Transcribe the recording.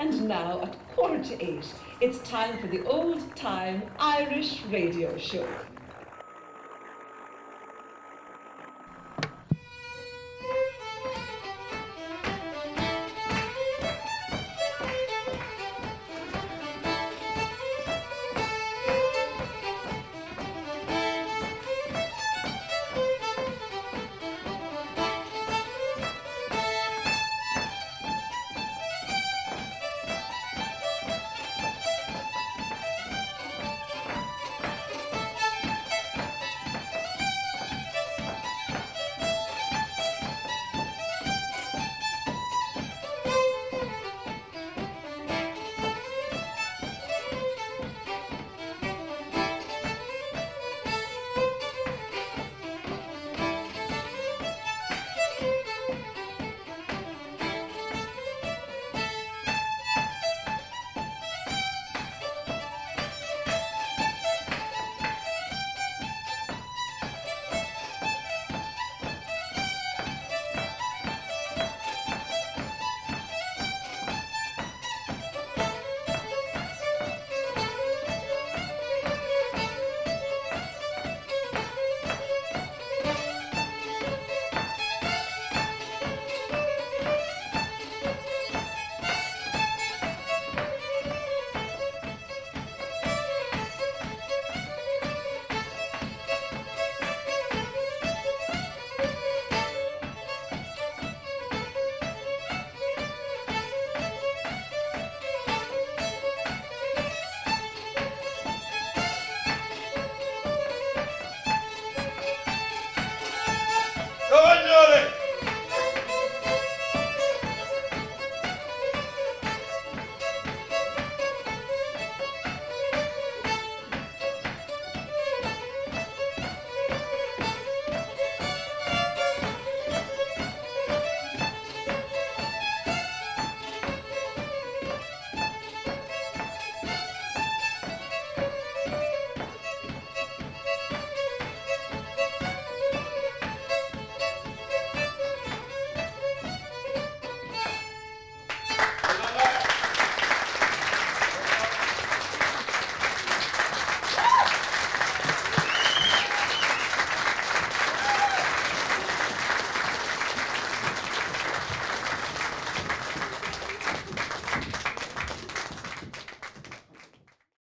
And now at quarter to eight, it's time for the old time Irish radio show.